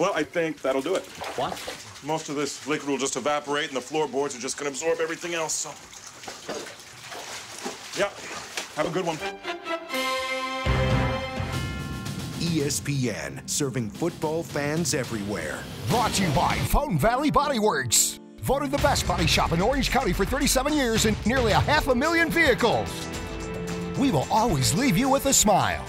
Well, I think that'll do it. What? Most of this liquid will just evaporate, and the floorboards are just going to absorb everything else, so. Yeah. Have a good one. ESPN, serving football fans everywhere. Brought to you by Fountain Valley Body Works. Voted the best body shop in Orange County for 37 years and nearly a half a million vehicles. We will always leave you with a smile.